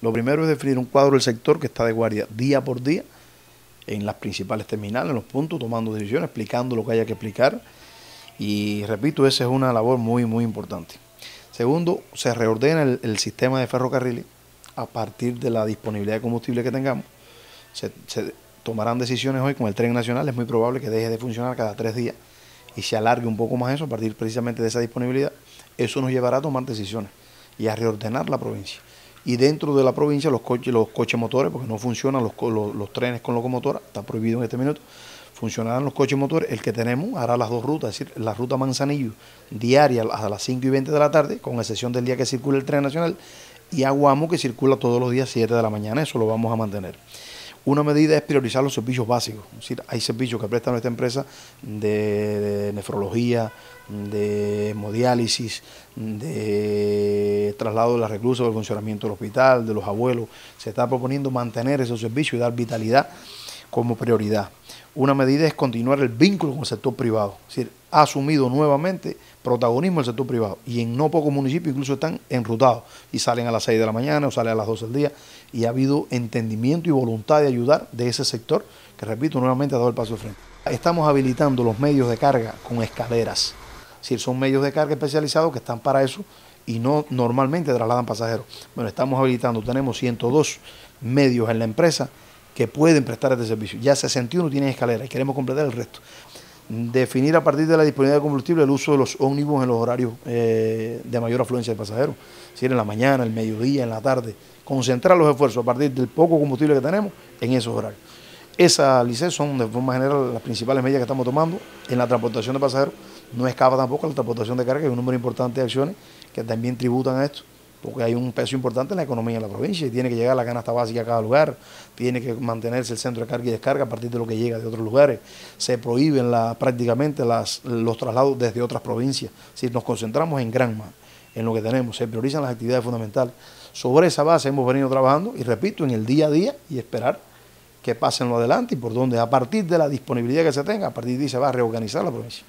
Lo primero es definir un cuadro del sector que está de guardia día por día en las principales terminales, en los puntos, tomando decisiones, explicando lo que haya que explicar. Y repito, esa es una labor muy, muy importante. Segundo, se reordena el, sistema de ferrocarriles a partir de la disponibilidad de combustible que tengamos. Se, se, tomarán decisiones hoy con el tren nacional, es muy probable que deje de funcionar cada tres días y se alargue un poco más eso a partir precisamente de esa disponibilidad. Eso nos llevará a tomar decisiones y a reordenar la provincia y dentro de la provincia los coches, los coches motores, porque no funcionan los, los, trenes con locomotora, está prohibido en este minuto, funcionarán los coches motores, el que tenemos hará las dos rutas, es decir, la ruta Manzanillo diaria a las 5 y 20 de la tarde, con excepción del día que circula el tren nacional, y Aguamo que circula todos los días 7 de la mañana, eso lo vamos a mantener. Una medida es priorizar los servicios básicos. Es decir, hay servicios que presta nuestra empresa de, nefrología, de hemodiálisis, de traslado de las reclusas, del funcionamiento del hospital, de los abuelos. Se está proponiendo mantener esos servicios y dar vitalidad como prioridad. Una medida es continuar el vínculo con el sector privado. Es decir, ha asumido nuevamente protagonismo el sector privado y en no pocos municipios incluso están enrutados y salen a las 6 de la mañana o salen a las 12 del día y ha habido entendimiento y voluntad de ayudar de ese sector que, repito, nuevamente ha dado el paso de frente. Estamos habilitando los medios de carga con escaleras. Es decir, son medios de carga especializados que están para eso y no normalmente trasladan pasajeros. Bueno, estamos habilitando, tenemos 102 medios en la empresa que pueden prestar este servicio. Ya 61 tienen escaleras y queremos completar el resto. Definir a partir de la disponibilidad de combustible el uso de los ómnibus en los horarios eh, de mayor afluencia de pasajeros, es decir, en la mañana, el mediodía, en la tarde, concentrar los esfuerzos a partir del poco combustible que tenemos en esos horarios. Esas licencias son de forma general las principales medidas que estamos tomando en la transportación de pasajeros. No escapa tampoco la transportación de carga, que hay un número importante de acciones que también tributan a esto, porque hay un peso importante en la economía de la provincia y tiene que llegar la canasta básica a cada lugar, tiene que mantenerse el centro de carga y descarga a partir de lo que llega de otros lugares. Se prohíben prácticamente los traslados desde otras provincias. Si nos concentramos en Granma, en lo que tenemos, se priorizan las actividades fundamentales. Sobre esa base hemos venido trabajando y repito, en el día a día y esperar que pasen lo adelante y por donde a partir de la disponibilidad que se tenga, a partir de ahí se va a reorganizar la provincia.